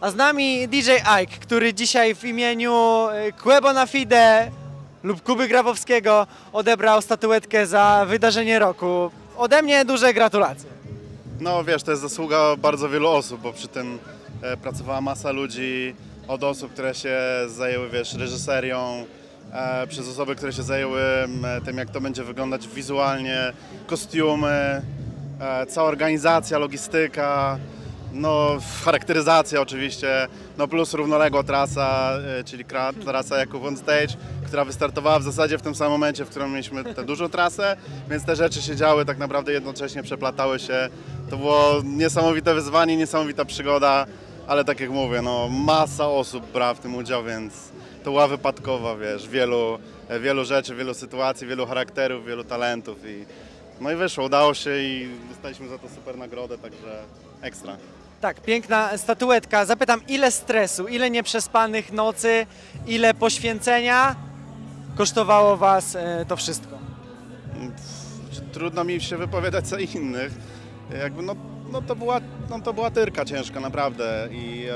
A z nami DJ Ike, który dzisiaj w imieniu e, Quebo na Fide lub Kuby Grabowskiego odebrał statuetkę za wydarzenie roku. Ode mnie duże gratulacje. No wiesz, to jest zasługa bardzo wielu osób, bo przy tym e, pracowała masa ludzi, od osób, które się zajęły, wiesz, reżyserią, e, przez osoby, które się zajęły m, tym, jak to będzie wyglądać wizualnie, kostiumy, e, cała organizacja, logistyka, no charakteryzacja oczywiście, no plus równoległa trasa, e, czyli trasa Jakub on Stage, która wystartowała w zasadzie w tym samym momencie, w którym mieliśmy tę dużą trasę, więc te rzeczy się działy tak naprawdę jednocześnie, przeplatały się. To było niesamowite wyzwanie, niesamowita przygoda, ale tak jak mówię, no masa osób brała w tym udział, więc to była wypadkowa, wiesz, wielu, wielu rzeczy, wielu sytuacji, wielu charakterów, wielu talentów i no i wyszło, udało się i dostaliśmy za to super nagrodę, także ekstra. Tak, piękna statuetka. Zapytam, ile stresu, ile nieprzespanych nocy, ile poświęcenia kosztowało Was e, to wszystko? Trudno mi się wypowiadać za innych. Jakby no, no, to, była, no to była tyrka ciężka naprawdę i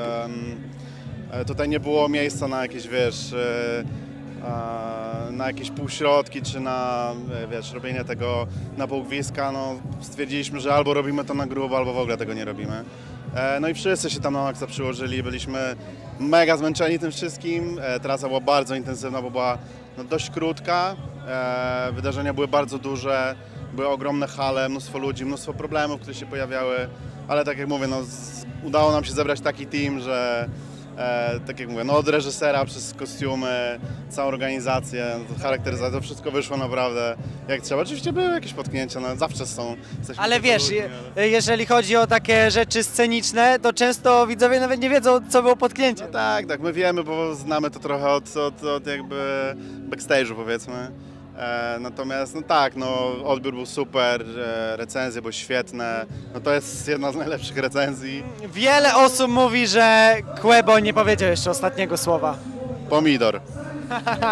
e, tutaj nie było miejsca na jakieś, wiesz, e, na jakieś półśrodki czy na, e, wiesz, robienie tego na półgwiska. No, stwierdziliśmy, że albo robimy to na grubo, albo w ogóle tego nie robimy. E, No i wszyscy się tam na maksa przyłożyli, byliśmy mega zmęczeni tym wszystkim. E, Trasa była bardzo intensywna, bo była no, dość krótka. E, Wydarzenia były bardzo duże, były ogromne hale, mnóstwo ludzi, mnóstwo problemów, które się pojawiały, ale tak jak mówię, no, udało nam się zebrać taki team, że e, tak jak mówię, no, od reżysera przez kostiumy, całą organizację, charakteryzację, to wszystko wyszło naprawdę jak trzeba. Oczywiście były jakieś potknięcia, no, zawsze są. Ale wiesz, je, jeżeli chodzi o takie rzeczy sceniczne, to często widzowie nawet nie wiedzą, co było podknięcie. No tak, tak, my wiemy, bo znamy to trochę od, od, od jakby backstage'u powiedzmy. E, natomiast no tak, no odbiór był super, recenzje były świetne, no to jest jedna z najlepszych recenzji. Wiele osób mówi, że Quebo nie powiedział jeszcze ostatniego słowa. Pomidor.